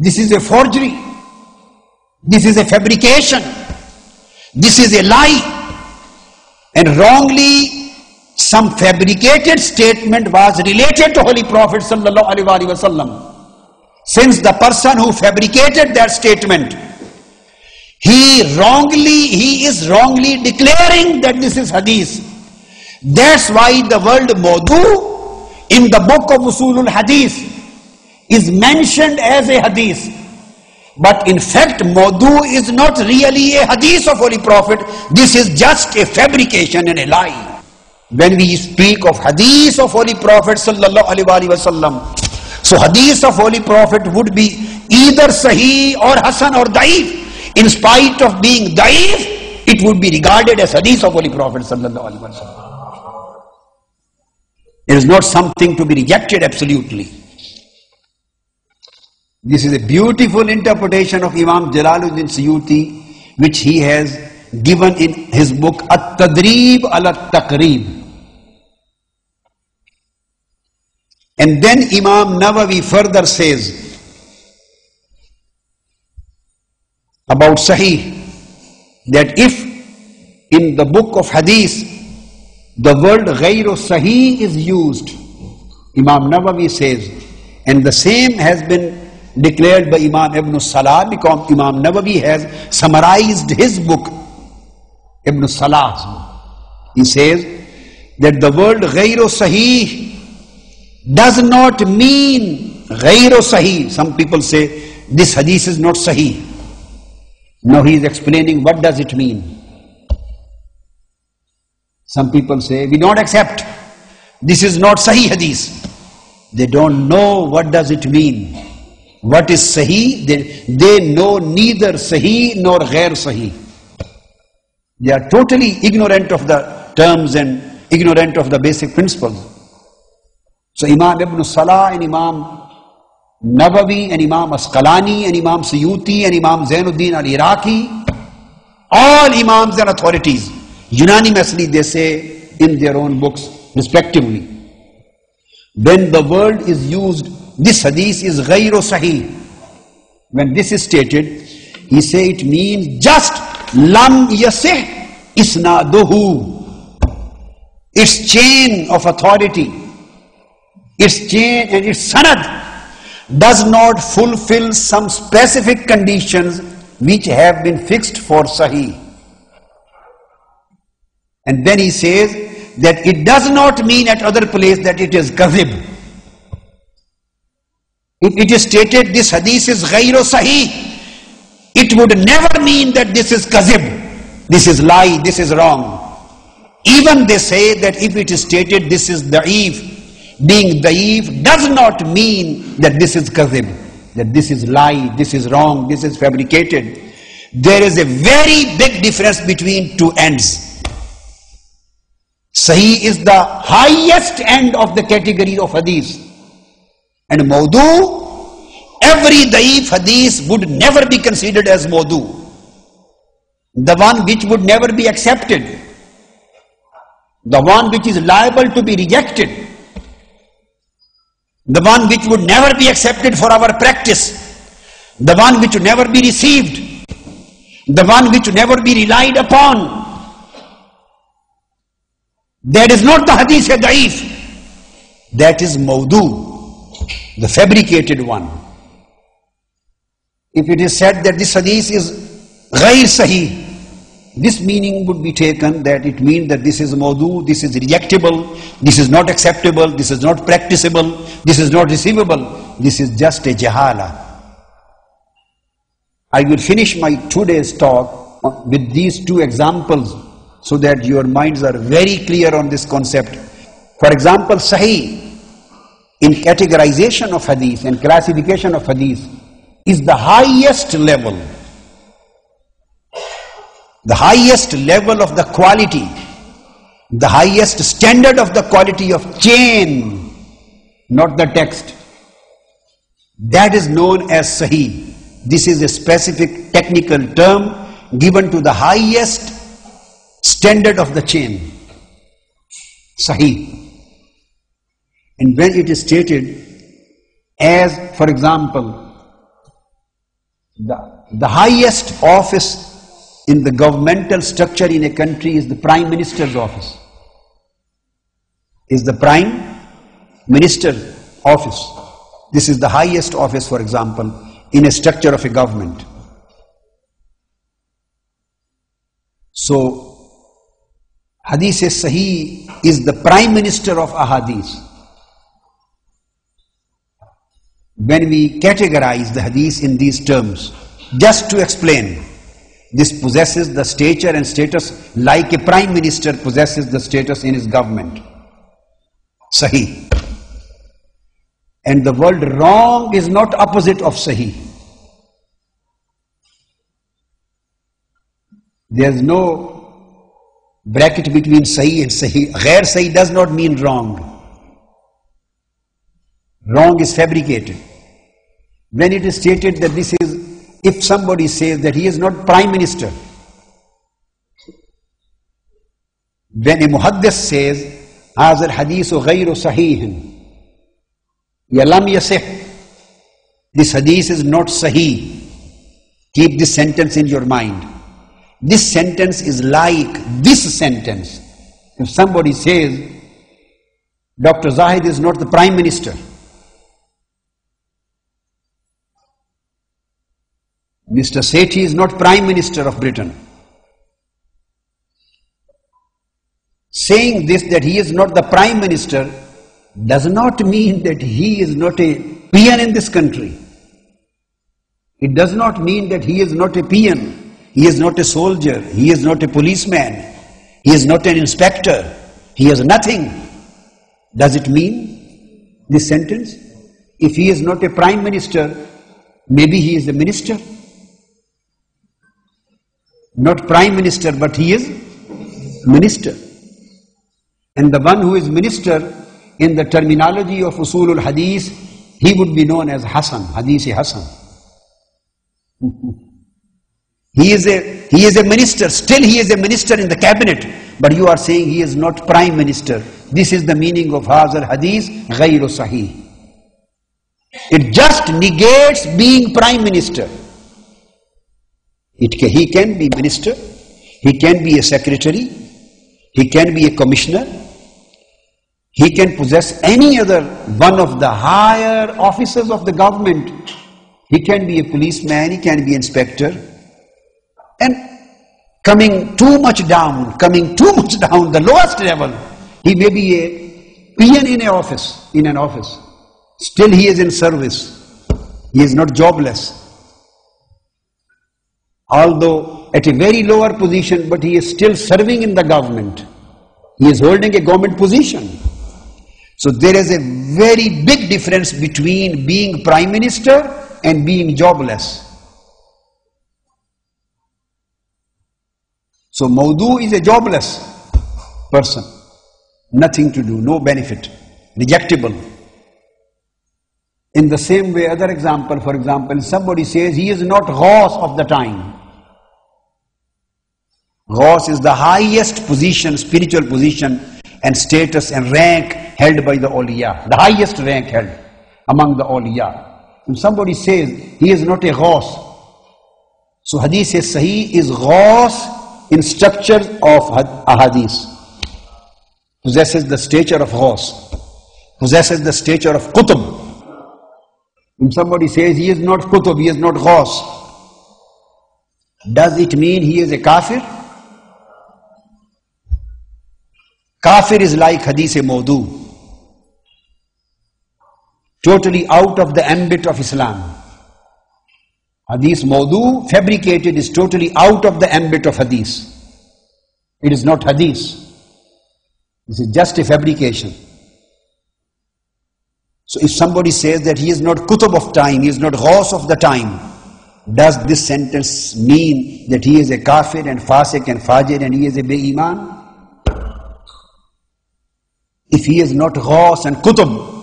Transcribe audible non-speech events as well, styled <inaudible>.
This is a forgery. This is a fabrication. This is a lie. And wrongly some fabricated statement was related to Holy Prophet wasallam. Since the person who fabricated that statement, he wrongly, he is wrongly declaring that this is hadith. That's why the word Modu in the book of Usulul Hadith is mentioned as a hadith. But in fact, Modu is not really a hadith of Holy Prophet. This is just a fabrication and a lie. When we speak of hadith of Holy Prophet sallallahu wasallam, so hadith of Holy Prophet would be either Sahih or Hasan or Daif. In spite of being Daif, it would be regarded as hadith of Holy Prophet sallallahu wasallam. It is not something to be rejected absolutely. This is a beautiful interpretation of Imam Jalaluddin Suyuti, which he has given in his book At-Tadrib al-Taqrib. And then Imam Nawawi further says about Sahih that if in the book of Hadith the word ghayru Sahih is used, Imam Nawawi says, and the same has been declared by Imam Ibn Salah because Imam Nawawi has summarized his book, Ibn Salah's book. He says that the word ghayru Sahih does not mean ghayru Sahih. Some people say this hadith is not Sahih. Now he is explaining what does it mean. Some people say we don't accept. This is not Sahih hadith. They don't know what does it mean. What is صحیح they know neither صحیح nor غیر صحیح they are totally ignorant of the terms and ignorant of the basic principle so امام ابن N امام نبوی N امام کلانی N امام سیوتی این امام زین الدین علی عراقی آل امام authorities unanimously they say in their own books respectively when the world is use this hadith is ghayru sahih. When this is stated, he say it means just lam yasih isnaduhu. Its chain of authority, its chain and its sanad does not fulfill some specific conditions which have been fixed for Sahih. And then he says that it does not mean at other place that it is kazib. If it is stated this hadith is ghayru sahih, it would never mean that this is kazib, this is lie, this is wrong. Even they say that if it is stated this is da'if, being da'if does not mean that this is kazib, that this is lie, this is wrong, this is fabricated. There is a very big difference between two ends. Sahih is the highest end of the category of hadith. And Maudu, every da'if hadith would never be considered as Maudu. The one which would never be accepted. The one which is liable to be rejected the one which would never be accepted for our practice, the one which would never be received, the one which would never be relied upon. That is not the hadith da'if. That is maudu, the fabricated one. If it is said that this hadith is ghair sahih, this meaning would be taken that it means that this is maudu, this is rejectable, this is not acceptable, this is not practicable, this is not receivable, this is just a jahala. I will finish my two days talk with these two examples so that your minds are very clear on this concept. For example, Sahih in categorization of hadith and classification of hadith is the highest level the highest level of the quality, the highest standard of the quality of chain, not the text. That is known as Sahih. This is a specific technical term given to the highest standard of the chain. Sahih. And when it is stated as, for example, The, the highest office in the governmental structure in a country is the Prime Minister's office. Is the Prime Minister's office. This is the highest office, for example, in a structure of a government. So, Hadith Sahih is the Prime Minister of Ahadith. When we categorize the hadith in these terms, just to explain, this possesses the stature and status like a prime minister possesses the status in his government. Sahih. And the word wrong is not opposite of Sahih. There's no bracket between Sahih and Sahih. Ghair Sahih does not mean wrong. Wrong is fabricated. When it is stated that this is, if somebody says that he is not prime minister, when a muhaddis says, هذا الحديث غير صحيح يلم يصح This hadith is not sahih. Keep this sentence in your mind. This sentence is like this sentence. If somebody says, Dr. Zahid is not the prime minister, Mr. Sethi is not Prime Minister of Britain. Saying this that he is not the Prime Minister does not mean that he is not a peon in this country. It does not mean that he is not a peon. He is not a soldier. He is not a policeman. He is not an inspector. He has nothing. Does it mean this sentence? If he is not a prime minister, maybe he is a minister. Not prime minister, but he is minister. And the one who is minister in the terminology of Usulul Hadith, he would be known as Hasan, Hadith Hasan. <laughs> he is a he is a minister, still he is a minister in the cabinet, but you are saying he is not prime minister. This is the meaning of Hazar Hadith, Ghayru Sahih. It just negates being prime minister. It, he can be minister, he can be a secretary, he can be a commissioner, he can possess any other one of the higher officers of the government. He can be a policeman, he can be inspector. And coming too much down, coming too much <laughs> down, the lowest level, he may be a peon in an office, in an office. Still he is in service. He is not jobless although at a very lower position, but he is still serving in the government. He is holding a government position. So there is a very big difference between being prime minister and being jobless. So Maudu is a jobless person. Nothing to do, no benefit, rejectable. In the same way, other example, for example, somebody says he is not Ghaus of the time. Ghaus is the highest position, spiritual position and status and rank held by the awliya. The highest rank held among the awliya. If somebody says he is not a Ghaus, so hadith says Sahih is Ghaus in structure of ahadith. Possesses the stature of Ghaus. Possesses the stature of Qutb. When somebody says he is not Qutb, he is not Ghaus, does it mean he is a kafir? کافر is like ہدیس a مودو totally out of the ambit of Islam ہدیس مودو fabricated is totally out of the ambit of ہدیس it is not ہدیس it is just a fabrication so if somebody says that he is not کتب of time is not گاس of the time does this sentence mean that he کافیر and فاس and فاجر and he is a بے ایمان If he is not ghaus and kutub,